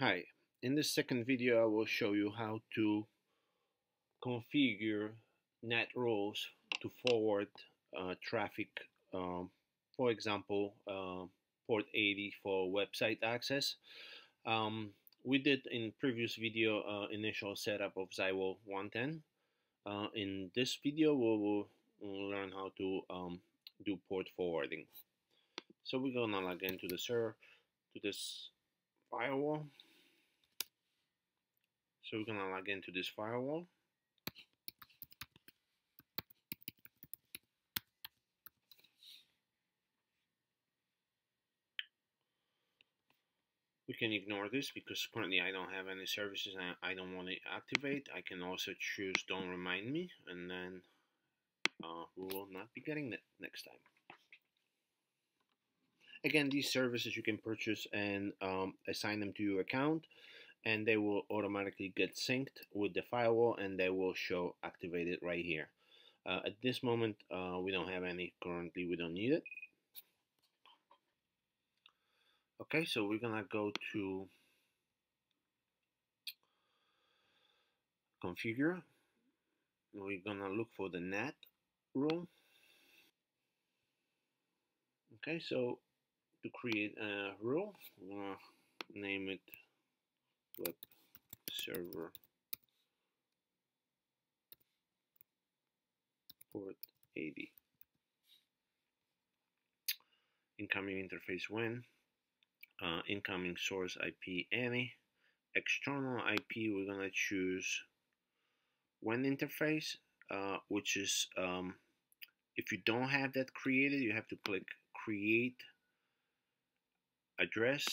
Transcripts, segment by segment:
Hi, in this second video I will show you how to configure NAT rules to forward uh, traffic, um, for example, uh, port 80 for website access. Um, we did in previous video uh, initial setup of ZyWALL 110. Uh, in this video we will learn how to um, do port forwarding. So we're gonna log into the server to this firewall so we're gonna log into this firewall. We can ignore this because currently I don't have any services and I don't want to activate. I can also choose don't remind me and then uh, we will not be getting that next time. Again, these services you can purchase and um, assign them to your account and they will automatically get synced with the firewall and they will show activated right here. Uh, at this moment, uh, we don't have any currently, we don't need it. Okay, so we're gonna go to configure. We're gonna look for the NAT rule. Okay, so to create a rule, we're gonna name it web server port 80 incoming interface WAN? Uh, incoming source IP any. External IP we're gonna choose WAN interface uh, which is um, if you don't have that created you have to click create address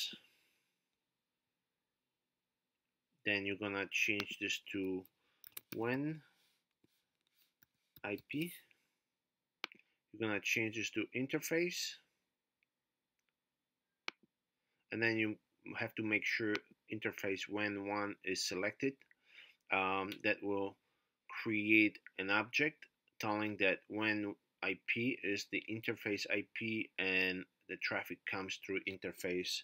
then you're gonna change this to WAN IP you're gonna change this to interface. And then you have to make sure interface WAN one is selected um, that will create an object telling that WAN IP is the interface IP and the traffic comes through interface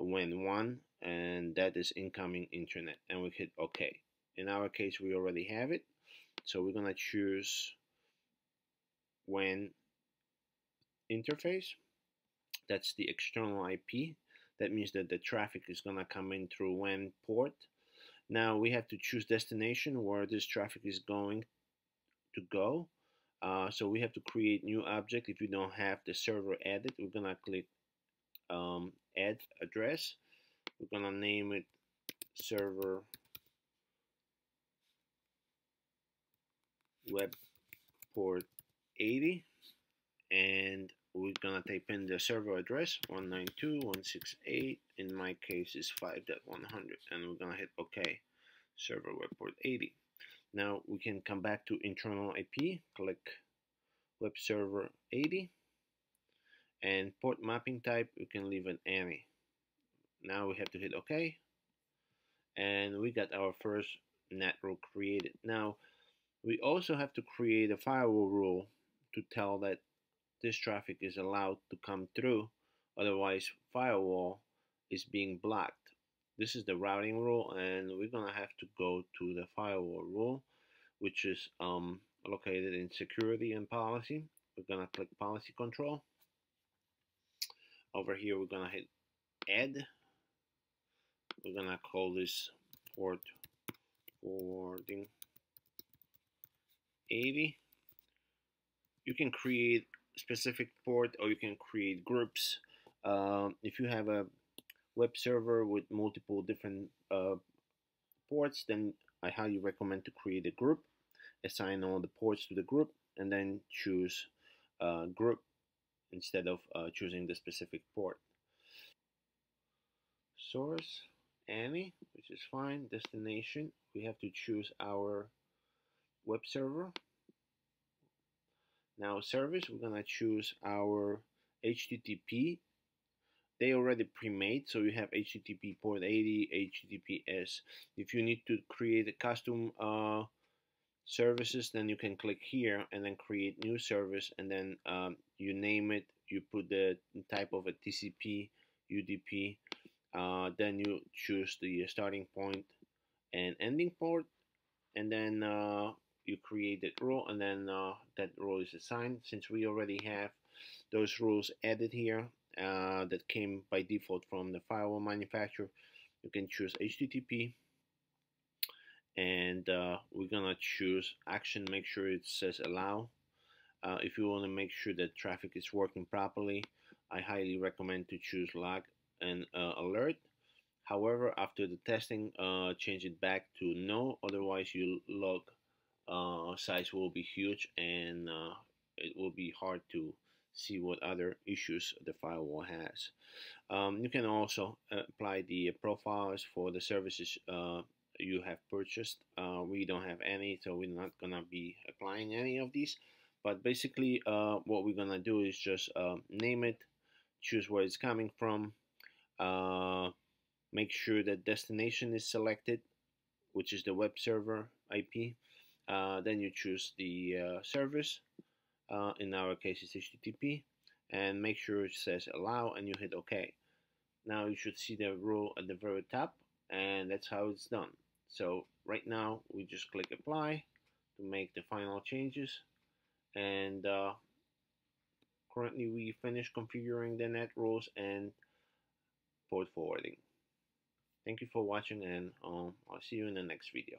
WAN one and that is incoming internet and we hit OK. In our case we already have it so we're gonna choose WAN interface that's the external IP that means that the traffic is gonna come in through WAN port. Now we have to choose destination where this traffic is going to go. Uh, so we have to create new object. If you don't have the server added we're gonna click um, add address. We're gonna name it server web port 80 and we're gonna type in the server address 192.168 in my case is 5.100 and we're gonna hit OK server web port 80 now we can come back to internal IP click web server 80 and port mapping type we can leave it any. Now we have to hit OK and we got our first NAT rule created. Now we also have to create a firewall rule to tell that this traffic is allowed to come through. Otherwise firewall is being blocked. This is the routing rule and we're gonna have to go to the firewall rule which is um, located in security and policy. We're gonna click policy control over here we're gonna hit add. We're gonna call this port forwarding 80 you can create specific port or you can create groups. Um, if you have a web server with multiple different uh, ports then I highly recommend to create a group assign all the ports to the group and then choose a group instead of uh, choosing the specific port. Source any which is fine. Destination we have to choose our web server. Now service we're gonna choose our HTTP they already pre-made so you have HTTP port 80 HTTPS if you need to create a custom uh, services then you can click here and then create new service and then um, you name it you put the type of a TCP UDP uh, then you choose the starting point and ending port and then uh, you create that rule and then uh, that rule is assigned. Since we already have those rules added here uh, that came by default from the firewall manufacturer you can choose HTTP and uh, we're gonna choose action make sure it says allow uh, if you want to make sure that traffic is working properly I highly recommend to choose log and uh, alert however after the testing uh, change it back to no otherwise your log uh, size will be huge and uh, it will be hard to see what other issues the firewall has. Um, you can also apply the profiles for the services you have purchased. Uh, we don't have any, so we're not gonna be applying any of these. But basically, uh, what we're gonna do is just uh, name it, choose where it's coming from, uh, make sure that destination is selected, which is the web server IP. Uh, then you choose the service uh, in our case it's HTTP and make sure it says allow and you hit OK now you should see the rule at the very top and that's how it's done so right now we just click apply to make the final changes. And uh, currently we finished configuring the NAT rules and port forwarding. Thank you for watching and um, I'll see you in the next video